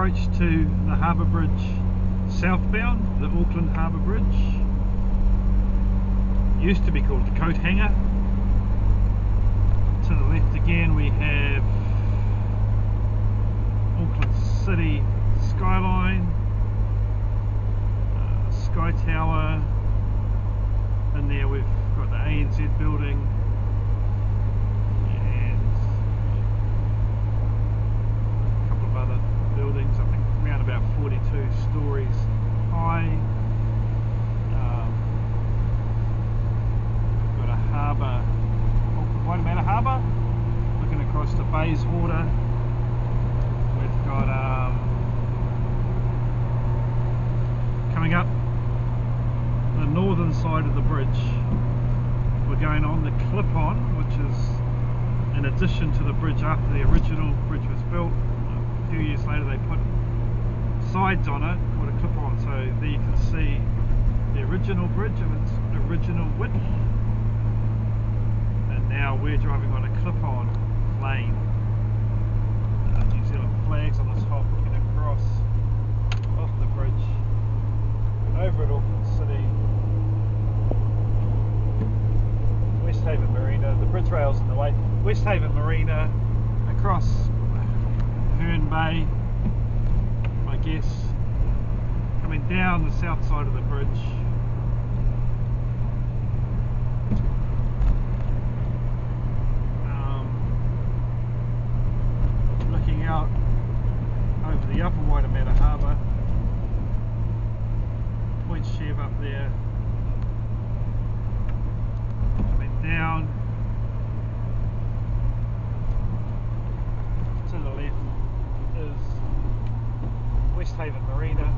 approach to the Harbour Bridge southbound, the Auckland Harbour Bridge. Used to be called the Coat Hanger. To the left again we have Auckland City skyline, uh, Sky Tower, and there we've got the ANZ building and a couple of other buildings, I think around about 42 stories high. Um, we've got a harbour, Auckland Waitemata Harbour, looking Bayswater. We've got um, coming up the northern side of the bridge. We're going on the clip-on, which is in addition to the bridge after the original bridge was built. A few years later, they put sides on it called a clip-on, so there you can see the original bridge of its original width. And now we're driving on a clip-on lane. Flags on the top looking across off the bridge over at Auckland City. Westhaven Marina, the bridge rails in the way. Westhaven Marina, across Herne Bay, I guess, coming down the south side of the bridge. Um, looking out over the upper Waitemata Harbour, Point Chev up there, coming down to the left is Westhaven Marina.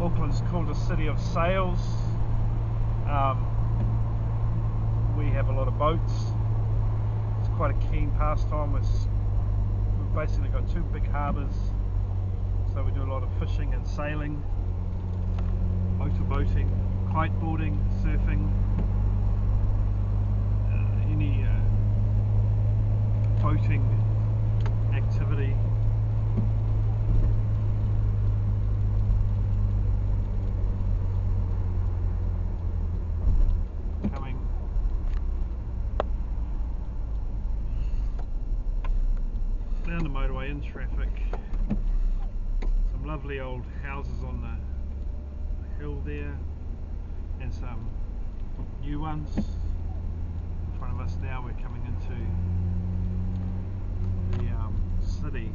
Auckland's called a city of sails. Um, we have a lot of boats. It's quite a keen pastime. We've basically got two big harbours, so we do a lot of fishing and sailing, motor boating, kiteboarding, surfing, uh, any uh, boating activity. Coming down the motorway in traffic. Some lovely old houses on the, hill there, and some new ones. In front of us now, we're coming into city.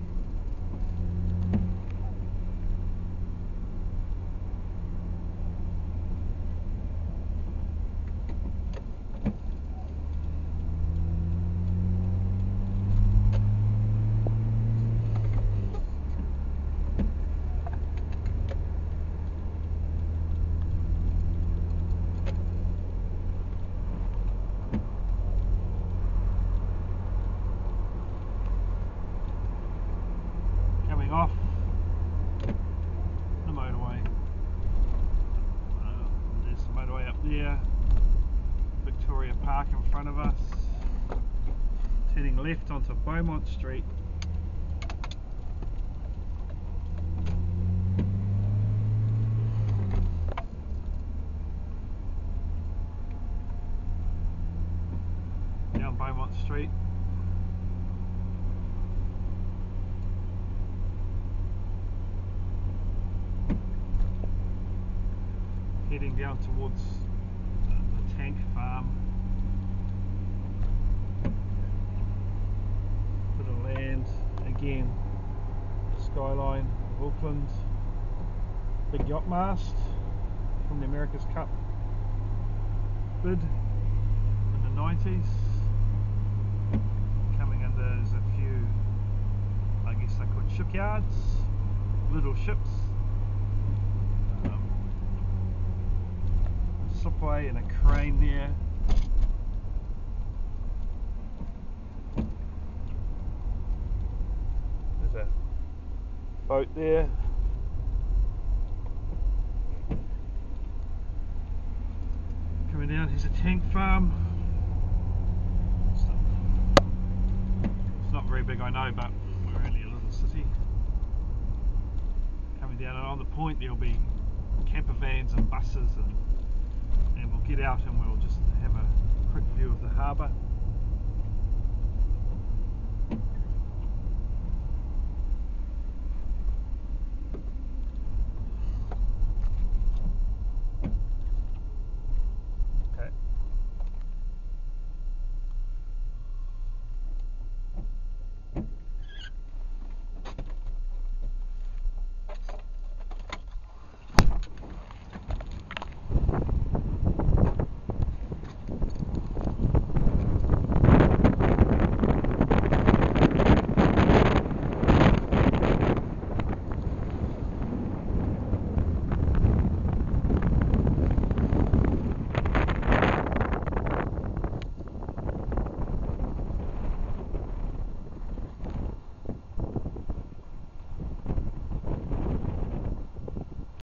coming off the motorway. Uh, there's the motorway up there. Victoria Park in front of us. Turning left onto Beaumont Street. Down Beaumont Street. heading down towards farm. Bit of land again. Skyline of Auckland. Big yacht mast from the America's Cup bid in the 90s. Coming under there's a few, I guess they're called shipyards, little ships. Um, slipway and a crane there. There's a boat there. Coming down, here's a tank farm. It's not, very big, I know, but we're only a little city. coming down, and on the point there'll be camper vans and buses, and get out and we'll just have a quick view of the harbour.